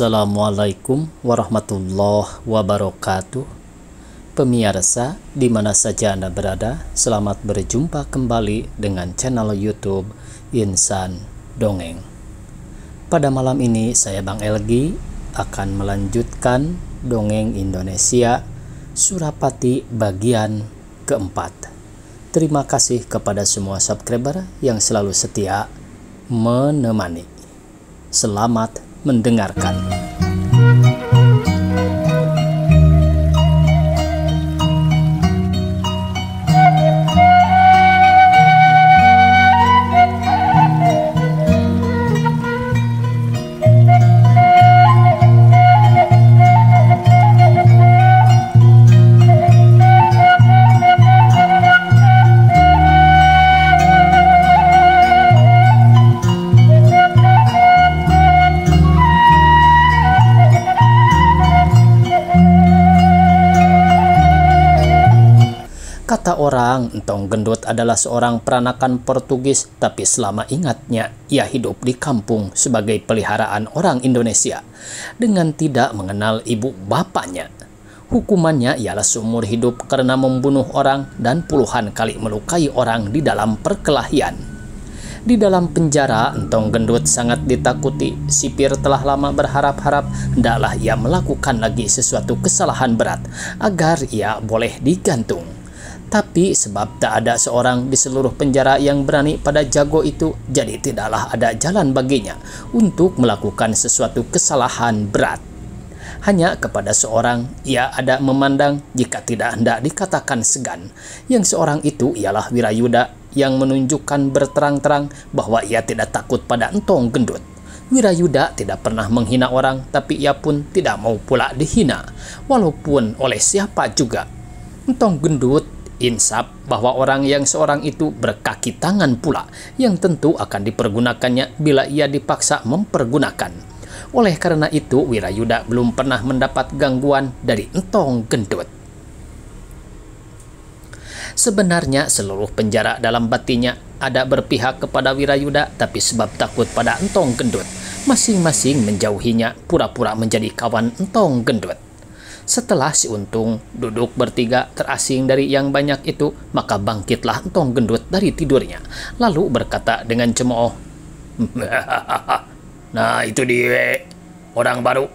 Assalamualaikum warahmatullahi wabarakatuh. Pemirsa, di mana saja Anda berada, selamat berjumpa kembali dengan channel YouTube Insan Dongeng. Pada malam ini, saya Bang Elgi akan melanjutkan dongeng Indonesia Surapati bagian keempat. Terima kasih kepada semua subscriber yang selalu setia menemani. Selamat mendengarkan. Adalah seorang peranakan Portugis, tapi selama ingatnya, ia hidup di kampung sebagai peliharaan orang Indonesia dengan tidak mengenal ibu bapaknya. Hukumannya ialah seumur hidup karena membunuh orang dan puluhan kali melukai orang di dalam perkelahian. Di dalam penjara, Entong Gendut sangat ditakuti. Sipir telah lama berharap-harap hendaklah ia melakukan lagi sesuatu kesalahan berat agar ia boleh digantung. Tapi sebab tak ada seorang di seluruh penjara yang berani pada jago itu, jadi tidaklah ada jalan baginya untuk melakukan sesuatu kesalahan berat. Hanya kepada seorang ia ada memandang jika tidak hendak dikatakan segan. Yang seorang itu ialah Wirayuda yang menunjukkan berterang-terang bahwa ia tidak takut pada entong gendut. Wirayuda tidak pernah menghina orang, tapi ia pun tidak mau pula dihina, walaupun oleh siapa juga. Entong gendut insaf bahwa orang yang seorang itu berkaki tangan pula yang tentu akan dipergunakannya bila ia dipaksa mempergunakan. Oleh karena itu, Wirayuda belum pernah mendapat gangguan dari entong gendut. Sebenarnya seluruh penjara dalam batinnya ada berpihak kepada Wirayuda tapi sebab takut pada entong gendut, masing-masing menjauhinya pura-pura menjadi kawan entong gendut. Setelah si untung duduk bertiga terasing dari yang banyak itu, maka bangkitlah entong gendut dari tidurnya, lalu berkata dengan cemooh, Nah itu dia, orang baru,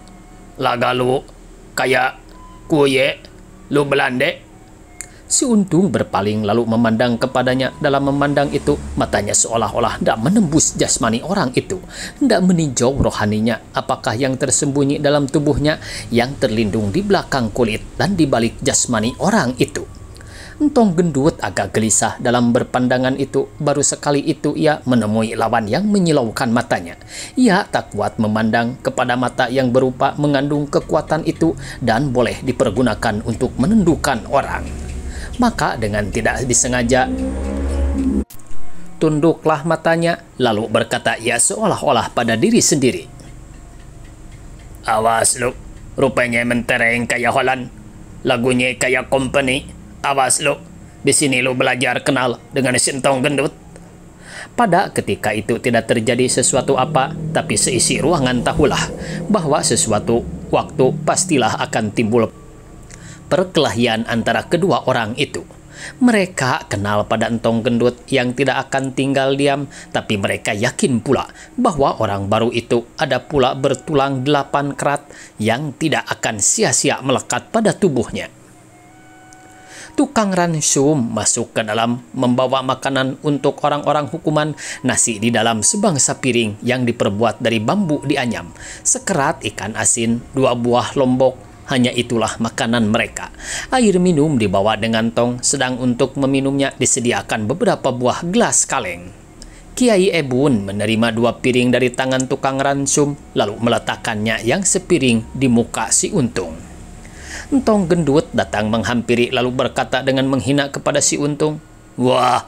laga lu, kayak kuye, lu belande, Si Untung berpaling lalu memandang kepadanya. Dalam memandang itu, matanya seolah-olah tidak menembus jasmani orang itu. Tidak meninjau rohaninya, apakah yang tersembunyi dalam tubuhnya yang terlindung di belakang kulit dan di balik jasmani orang itu. Entong gendut agak gelisah dalam berpandangan itu. Baru sekali itu ia menemui lawan yang menyilaukan matanya. Ia tak kuat memandang kepada mata yang berupa mengandung kekuatan itu dan boleh dipergunakan untuk menendukan orang maka dengan tidak disengaja tunduklah matanya lalu berkata ia seolah-olah pada diri sendiri. Awas lu, rupanya mentereng kayak Holland, lagunya kayak company. Awas lu, di sini lu belajar kenal dengan sintong gendut. Pada ketika itu tidak terjadi sesuatu apa, tapi seisi ruangan tahulah bahwa sesuatu waktu pastilah akan timbul perkelahian antara kedua orang itu. Mereka kenal pada entong gendut yang tidak akan tinggal diam, tapi mereka yakin pula bahwa orang baru itu ada pula bertulang delapan kerat yang tidak akan sia-sia melekat pada tubuhnya. Tukang ransum masuk ke dalam membawa makanan untuk orang-orang hukuman nasi di dalam sebangsa piring yang diperbuat dari bambu dianyam, sekerat ikan asin, dua buah lombok, hanya itulah makanan mereka. Air minum dibawa dengan tong, sedang untuk meminumnya disediakan beberapa buah gelas kaleng. Kiai Ebun menerima dua piring dari tangan tukang ransum, lalu meletakkannya yang sepiring di muka si untung. Entong gendut datang menghampiri lalu berkata dengan menghina kepada si untung, Wah,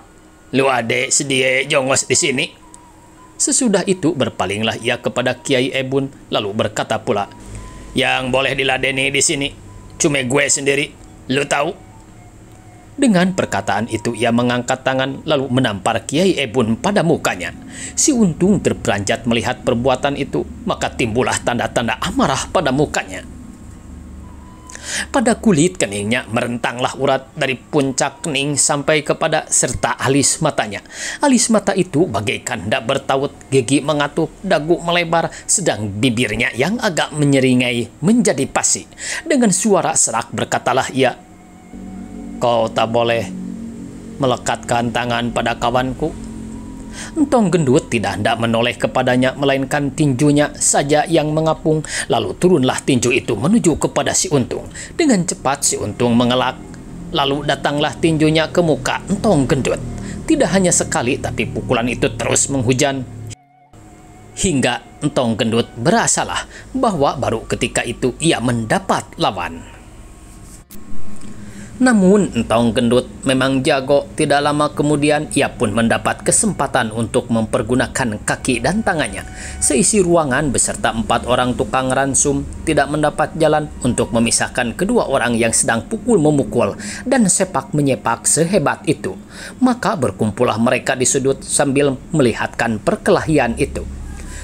lu ade sedia jongos di sini. Sesudah itu berpalinglah ia kepada Kiai Ebun lalu berkata pula, yang boleh diladeni di sini cuma gue sendiri. Lu tahu? Dengan perkataan itu ia mengangkat tangan lalu menampar Kiai Ebun pada mukanya. Si Untung terperanjat melihat perbuatan itu, maka timbullah tanda-tanda amarah pada mukanya. Pada kulit keningnya merentanglah urat dari puncak kening sampai kepada serta alis matanya. Alis mata itu bagaikan tidak bertaut, gigi mengatup, dagu melebar, sedang bibirnya yang agak menyeringai menjadi pasi. Dengan suara serak berkatalah ia, Kau tak boleh melekatkan tangan pada kawanku Entong gendut tidak hendak menoleh kepadanya melainkan tinjunya saja yang mengapung. Lalu turunlah tinju itu menuju kepada si untung. Dengan cepat si untung mengelak. Lalu datanglah tinjunya ke muka entong gendut. Tidak hanya sekali tapi pukulan itu terus menghujam hingga entong gendut berasalah bahwa baru ketika itu ia mendapat lawan. Namun Entong Gendut memang jago, tidak lama kemudian ia pun mendapat kesempatan untuk mempergunakan kaki dan tangannya. Seisi ruangan beserta empat orang tukang ransum tidak mendapat jalan untuk memisahkan kedua orang yang sedang pukul memukul dan sepak menyepak sehebat itu. Maka berkumpullah mereka di sudut sambil melihatkan perkelahian itu.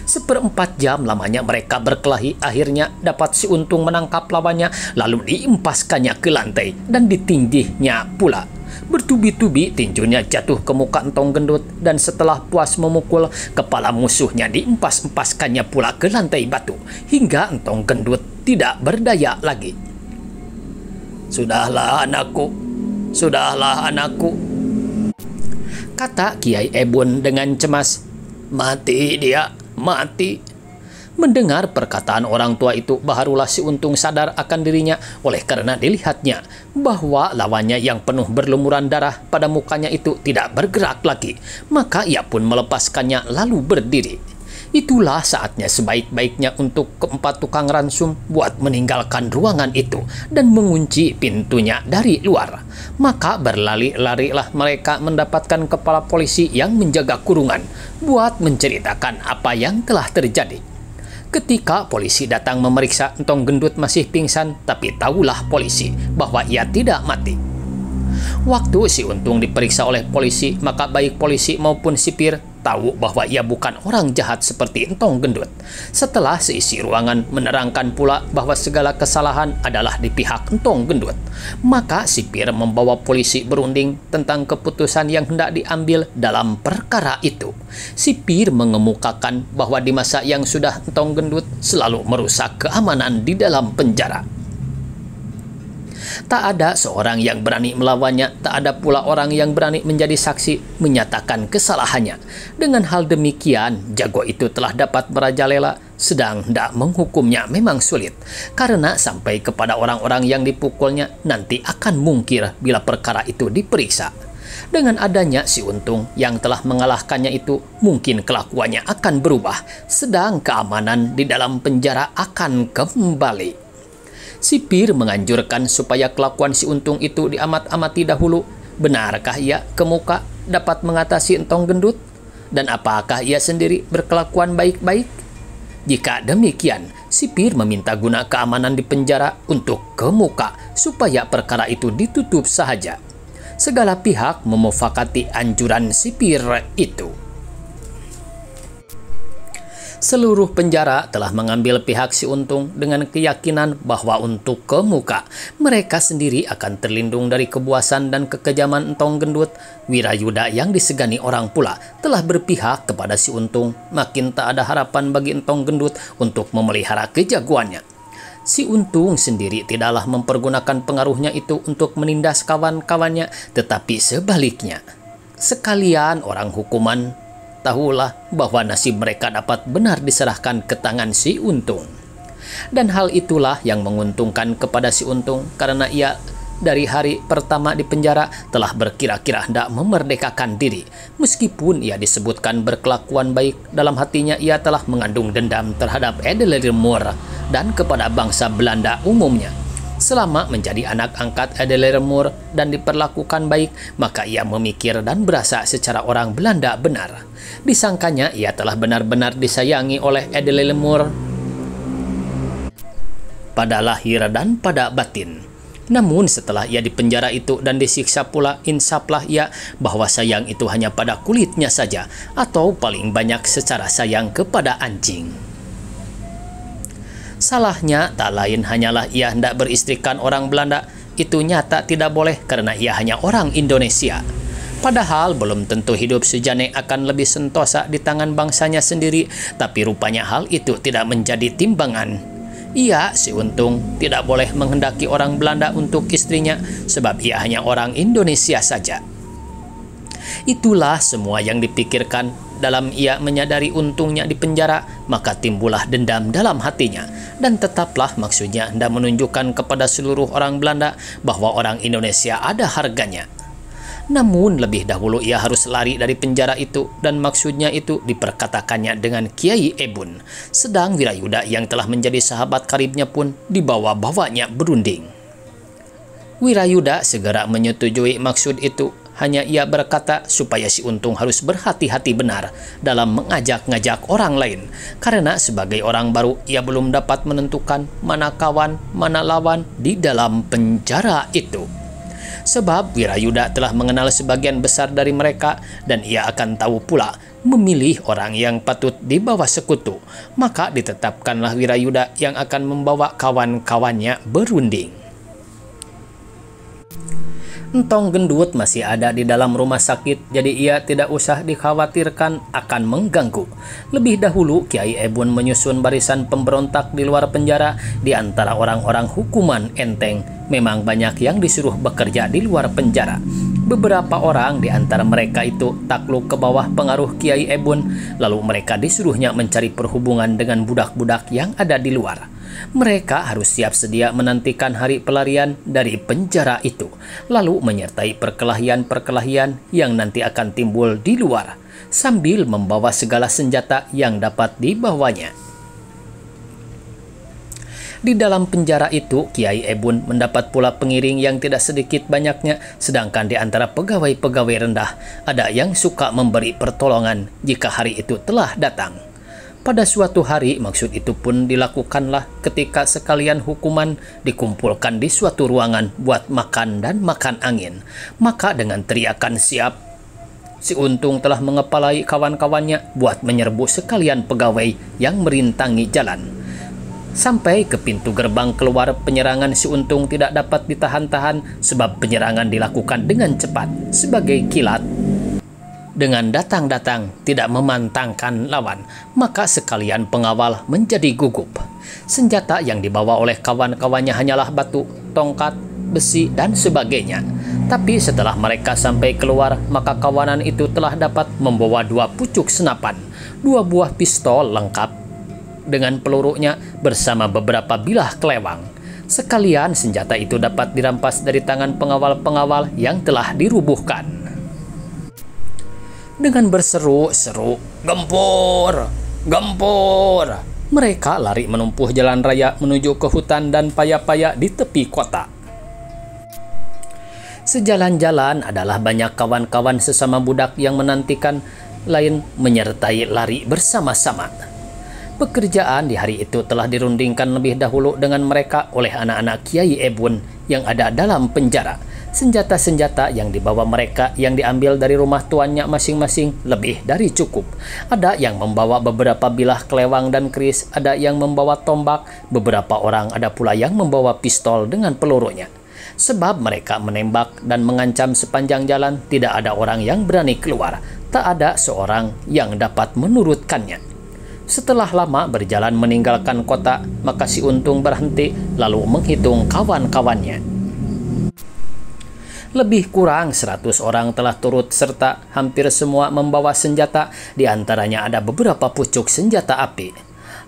Seperempat jam lamanya mereka berkelahi, akhirnya dapat si untung menangkap lawannya, lalu diempaskannya ke lantai dan ditindihnya pula. Bertubi-tubi tinjunya jatuh ke muka entong gendut dan setelah puas memukul, kepala musuhnya diempas-empaskannya pula ke lantai batu hingga entong gendut tidak berdaya lagi. Sudahlah anakku, sudahlah anakku, kata Kiai Ebun dengan cemas. Mati dia, mati. Mendengar perkataan orang tua itu, barulah si untung sadar akan dirinya oleh karena dilihatnya bahwa lawannya yang penuh berlumuran darah pada mukanya itu tidak bergerak lagi. Maka ia pun melepaskannya lalu berdiri. Itulah saatnya sebaik-baiknya untuk keempat tukang ransum buat meninggalkan ruangan itu dan mengunci pintunya dari luar. Maka berlari-larilah mereka mendapatkan kepala polisi yang menjaga kurungan buat menceritakan apa yang telah terjadi. Ketika polisi datang memeriksa Entong Gendut masih pingsan, tapi tahulah polisi bahwa ia tidak mati. Waktu si Untung diperiksa oleh polisi, maka baik polisi maupun sipir tahu bahwa ia bukan orang jahat seperti entong gendut. Setelah seisi ruangan menerangkan pula bahwa segala kesalahan adalah di pihak entong gendut, maka sipir membawa polisi berunding tentang keputusan yang hendak diambil dalam perkara itu. Sipir mengemukakan bahwa di masa yang sudah entong gendut selalu merusak keamanan di dalam penjara. Tak ada seorang yang berani melawannya, tak ada pula orang yang berani menjadi saksi menyatakan kesalahannya. Dengan hal demikian, jago itu telah dapat merajalela, sedang tidak menghukumnya memang sulit. Karena sampai kepada orang-orang yang dipukulnya nanti akan mungkir bila perkara itu diperiksa. Dengan adanya si untung yang telah mengalahkannya itu, mungkin kelakuannya akan berubah, sedang keamanan di dalam penjara akan kembali. Sipir menganjurkan supaya kelakuan si untung itu diamat-amati dahulu. Benarkah ia ke muka dapat mengatasi entong gendut? Dan apakah ia sendiri berkelakuan baik-baik? Jika demikian, Sipir meminta guna keamanan di penjara untuk ke muka supaya perkara itu ditutup sahaja. Segala pihak memufakati anjuran Sipir itu seluruh penjara telah mengambil pihak si untung dengan keyakinan bahwa untuk ke muka mereka sendiri akan terlindung dari kebuasan dan kekejaman entong gendut. Wirayuda yang disegani orang pula telah berpihak kepada si untung. Makin tak ada harapan bagi entong gendut untuk memelihara kejagoannya. Si Untung sendiri tidaklah mempergunakan pengaruhnya itu untuk menindas kawan-kawannya, tetapi sebaliknya. Sekalian orang hukuman tahulah bahwa nasib mereka dapat benar diserahkan ke tangan si untung. Dan hal itulah yang menguntungkan kepada si untung karena ia dari hari pertama di penjara telah berkira-kira hendak memerdekakan diri. Meskipun ia disebutkan berkelakuan baik, dalam hatinya ia telah mengandung dendam terhadap Adelaide Moore dan kepada bangsa Belanda umumnya. Selama menjadi anak angkat Adelaide Moore dan diperlakukan baik, maka ia memikir dan berasa secara orang Belanda benar. Disangkanya ia telah benar-benar disayangi oleh Adelaide Moore pada lahir dan pada batin. Namun setelah ia dipenjara itu dan disiksa pula, insaplah ia bahwa sayang itu hanya pada kulitnya saja, atau paling banyak secara sayang kepada anjing. Salahnya tak lain hanyalah ia hendak beristrikan orang Belanda, itu nyata tidak boleh karena ia hanya orang Indonesia. Padahal belum tentu hidup sejane akan lebih sentosa di tangan bangsanya sendiri, tapi rupanya hal itu tidak menjadi timbangan ia, si Untung, tidak boleh menghendaki orang Belanda untuk istrinya sebab ia hanya orang Indonesia saja. Itulah semua yang dipikirkan dalam ia menyadari untungnya di penjara, maka timbullah dendam dalam hatinya. Dan tetaplah maksudnya hendak menunjukkan kepada seluruh orang Belanda bahwa orang Indonesia ada harganya. Namun lebih dahulu ia harus lari dari penjara itu dan maksudnya itu diperkatakannya dengan Kiai Ebun. Sedang Wirayuda yang telah menjadi sahabat karibnya pun dibawa-bawanya berunding. Wirayuda segera menyetujui maksud itu. Hanya ia berkata supaya si Untung harus berhati-hati benar dalam mengajak-ngajak orang lain. Karena sebagai orang baru ia belum dapat menentukan mana kawan, mana lawan di dalam penjara itu sebab Wirayuda telah mengenal sebagian besar dari mereka dan ia akan tahu pula memilih orang yang patut dibawa sekutu. Maka ditetapkanlah Wirayuda yang akan membawa kawan-kawannya berunding. Entong gendut masih ada di dalam rumah sakit, jadi ia tidak usah dikhawatirkan akan mengganggu. Lebih dahulu, Kiai Ebun menyusun barisan pemberontak di luar penjara di antara orang-orang hukuman enteng. Memang banyak yang disuruh bekerja di luar penjara. Beberapa orang di antara mereka itu takluk ke bawah pengaruh Kiai Ebun, lalu mereka disuruhnya mencari perhubungan dengan budak-budak yang ada di luar. Mereka harus siap sedia menantikan hari pelarian dari penjara itu, lalu menyertai perkelahian-perkelahian yang nanti akan timbul di luar, sambil membawa segala senjata yang dapat dibawanya. Di dalam penjara itu, Kiai Ebun mendapat pula pengiring yang tidak sedikit banyaknya, sedangkan di antara pegawai-pegawai rendah, ada yang suka memberi pertolongan jika hari itu telah datang. Pada suatu hari, maksud itu pun dilakukanlah ketika sekalian hukuman dikumpulkan di suatu ruangan buat makan dan makan angin. Maka dengan teriakan siap, si Untung telah mengepalai kawan-kawannya buat menyerbu sekalian pegawai yang merintangi jalan. Sampai ke pintu gerbang keluar penyerangan si Untung tidak dapat ditahan-tahan sebab penyerangan dilakukan dengan cepat sebagai kilat dengan datang-datang tidak memantangkan lawan, maka sekalian pengawal menjadi gugup. Senjata yang dibawa oleh kawan-kawannya hanyalah batu, tongkat, besi, dan sebagainya. Tapi setelah mereka sampai keluar, maka kawanan itu telah dapat membawa dua pucuk senapan, dua buah pistol lengkap dengan pelurunya bersama beberapa bilah kelewang. Sekalian senjata itu dapat dirampas dari tangan pengawal-pengawal yang telah dirubuhkan dengan berseru-seru, "Gempur! Gempur!" Mereka lari menumpuh jalan raya menuju ke hutan dan paya-paya di tepi kota. Sejalan-jalan adalah banyak kawan-kawan sesama budak yang menantikan lain menyertai lari bersama-sama. Pekerjaan di hari itu telah dirundingkan lebih dahulu dengan mereka oleh anak-anak Kiai Ebun yang ada dalam penjara Senjata-senjata yang dibawa mereka yang diambil dari rumah tuannya masing-masing lebih dari cukup. Ada yang membawa beberapa bilah kelewang dan keris, ada yang membawa tombak, beberapa orang ada pula yang membawa pistol dengan pelurunya. Sebab mereka menembak dan mengancam sepanjang jalan, tidak ada orang yang berani keluar. Tak ada seorang yang dapat menurutkannya. Setelah lama berjalan meninggalkan kota, maka si Untung berhenti lalu menghitung kawan-kawannya. Lebih kurang 100 orang telah turut serta hampir semua membawa senjata, di antaranya ada beberapa pucuk senjata api.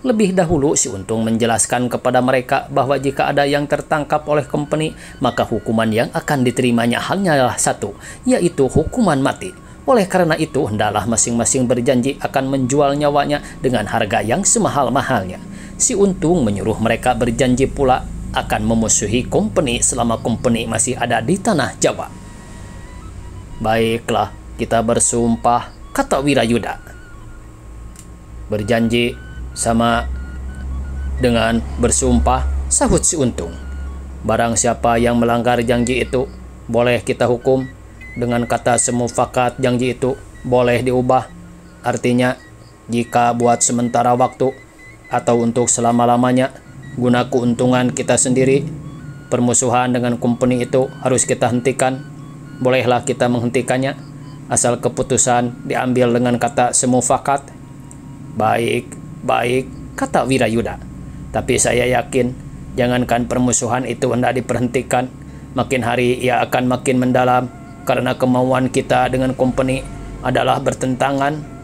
Lebih dahulu si Untung menjelaskan kepada mereka bahwa jika ada yang tertangkap oleh company, maka hukuman yang akan diterimanya hanyalah satu, yaitu hukuman mati. Oleh karena itu, hendaklah masing-masing berjanji akan menjual nyawanya dengan harga yang semahal-mahalnya. Si Untung menyuruh mereka berjanji pula akan memusuhi company selama company masih ada di tanah Jawa. Baiklah, kita bersumpah, kata Wirayuda. Berjanji sama dengan bersumpah, sahut si Untung. Barang siapa yang melanggar janji itu, boleh kita hukum. Dengan kata semufakat janji itu boleh diubah. Artinya, jika buat sementara waktu atau untuk selama-lamanya, guna keuntungan kita sendiri, permusuhan dengan company itu harus kita hentikan. Bolehlah kita menghentikannya, asal keputusan diambil dengan kata semufakat. Baik, baik, kata Wirayuda. Tapi saya yakin Jangankan permusuhan itu hendak diperhentikan, makin hari ia akan makin mendalam karena kemauan kita dengan company adalah bertentangan.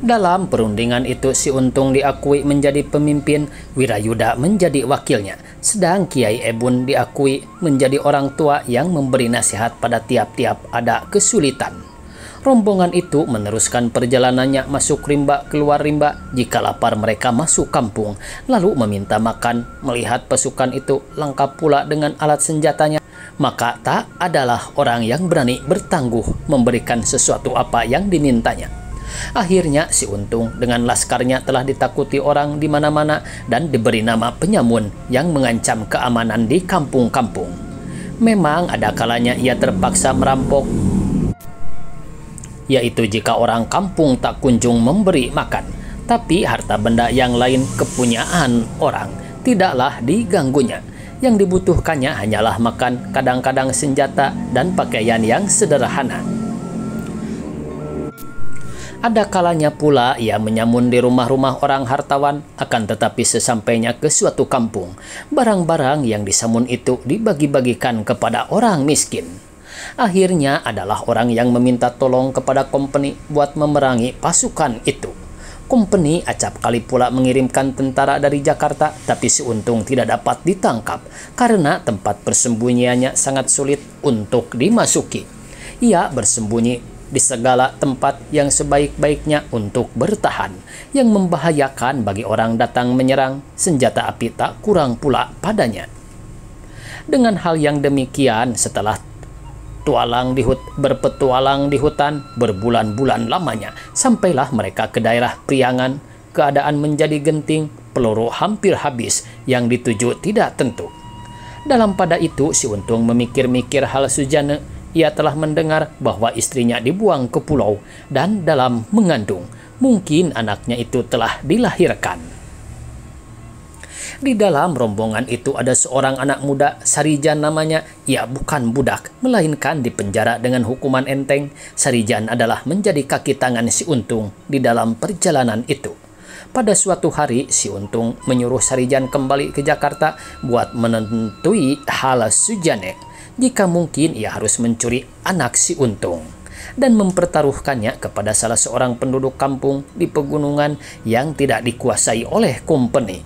Dalam perundingan itu si Untung diakui menjadi pemimpin, Wirayuda menjadi wakilnya, sedang Kiai Ebun diakui menjadi orang tua yang memberi nasihat pada tiap-tiap ada kesulitan. Rombongan itu meneruskan perjalanannya masuk rimba keluar rimba jika lapar mereka masuk kampung lalu meminta makan melihat pasukan itu lengkap pula dengan alat senjatanya maka tak adalah orang yang berani bertangguh memberikan sesuatu apa yang dimintanya. Akhirnya si Untung dengan laskarnya telah ditakuti orang di mana-mana dan diberi nama penyamun yang mengancam keamanan di kampung-kampung. Memang ada kalanya ia terpaksa merampok yaitu jika orang kampung tak kunjung memberi makan, tapi harta benda yang lain kepunyaan orang tidaklah diganggunya. Yang dibutuhkannya hanyalah makan, kadang-kadang senjata, dan pakaian yang sederhana. Ada kalanya pula ia menyamun di rumah-rumah orang hartawan, akan tetapi sesampainya ke suatu kampung, barang-barang yang disamun itu dibagi-bagikan kepada orang miskin akhirnya adalah orang yang meminta tolong kepada company buat memerangi pasukan itu. Company acap kali pula mengirimkan tentara dari Jakarta, tapi si Untung tidak dapat ditangkap karena tempat persembunyiannya sangat sulit untuk dimasuki. Ia bersembunyi di segala tempat yang sebaik-baiknya untuk bertahan, yang membahayakan bagi orang datang menyerang, senjata api tak kurang pula padanya. Dengan hal yang demikian, setelah bertualang di hut, berpetualang di hutan berbulan-bulan lamanya sampailah mereka ke daerah Priangan keadaan menjadi genting peluru hampir habis yang dituju tidak tentu dalam pada itu si Untung memikir-mikir hal sujana ia telah mendengar bahwa istrinya dibuang ke pulau dan dalam mengandung mungkin anaknya itu telah dilahirkan di dalam rombongan itu ada seorang anak muda, Sarijan namanya. Ia bukan budak, melainkan dipenjara dengan hukuman enteng. Sarijan adalah menjadi kaki tangan si Untung di dalam perjalanan itu. Pada suatu hari, si Untung menyuruh Sarijan kembali ke Jakarta buat menentui hal Sujane. Jika mungkin ia harus mencuri anak si Untung dan mempertaruhkannya kepada salah seorang penduduk kampung di pegunungan yang tidak dikuasai oleh company.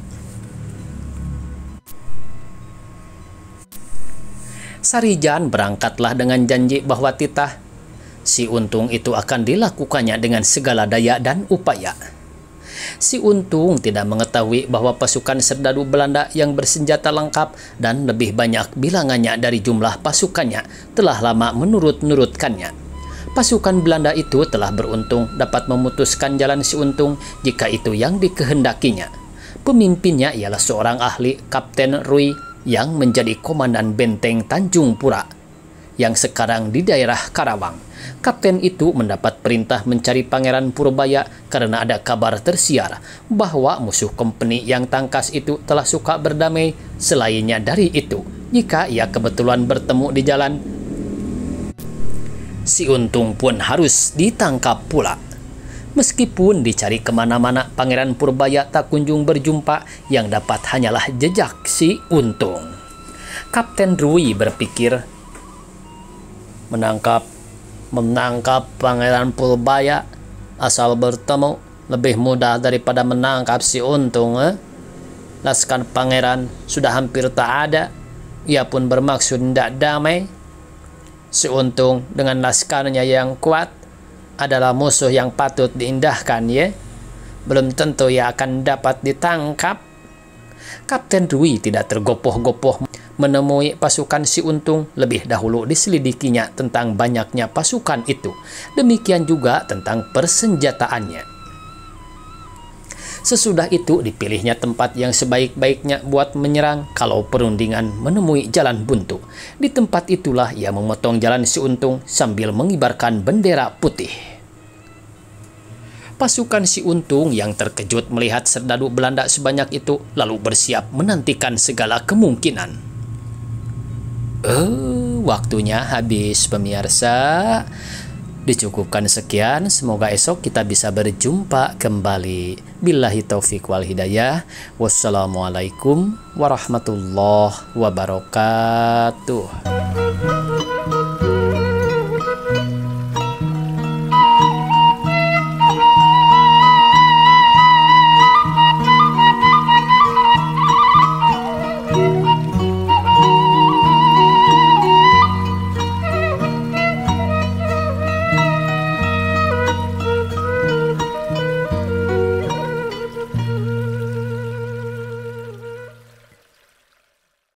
Sarijan berangkatlah dengan janji bahwa titah si untung itu akan dilakukannya dengan segala daya dan upaya. Si Untung tidak mengetahui bahwa pasukan serdadu Belanda yang bersenjata lengkap dan lebih banyak bilangannya dari jumlah pasukannya telah lama menurut-nurutkannya. Pasukan Belanda itu telah beruntung dapat memutuskan jalan si Untung jika itu yang dikehendakinya. Pemimpinnya ialah seorang ahli Kapten Rui yang menjadi komandan benteng Tanjung Pura yang sekarang di daerah Karawang. Kapten itu mendapat perintah mencari Pangeran Purbaya karena ada kabar tersiar bahwa musuh kompeni yang tangkas itu telah suka berdamai selainnya dari itu. Jika ia kebetulan bertemu di jalan, si untung pun harus ditangkap pula. Meskipun dicari ke mana-mana, Pangeran Purbaya tak kunjung berjumpa, yang dapat hanyalah jejak si Untung. Kapten Rui berpikir, menangkap menangkap Pangeran Purbaya asal bertemu lebih mudah daripada menangkap si Untung. Eh? Laskar Pangeran sudah hampir tak ada, ia pun bermaksud tidak damai. Si Untung dengan laskarnya yang kuat adalah musuh yang patut diindahkan ya. Belum tentu ia akan dapat ditangkap. Kapten Dwi tidak tergopoh-gopoh menemui pasukan si Untung lebih dahulu diselidikinya tentang banyaknya pasukan itu. Demikian juga tentang persenjataannya. Sesudah itu dipilihnya tempat yang sebaik-baiknya buat menyerang kalau perundingan menemui jalan buntu. Di tempat itulah ia memotong jalan si untung sambil mengibarkan bendera putih. Pasukan si untung yang terkejut melihat serdadu Belanda sebanyak itu lalu bersiap menantikan segala kemungkinan. Eh, waktunya habis pemirsa. Dicukupkan sekian, semoga esok kita bisa berjumpa kembali. Billahi taufiq wal hidayah. Wassalamualaikum warahmatullahi wabarakatuh.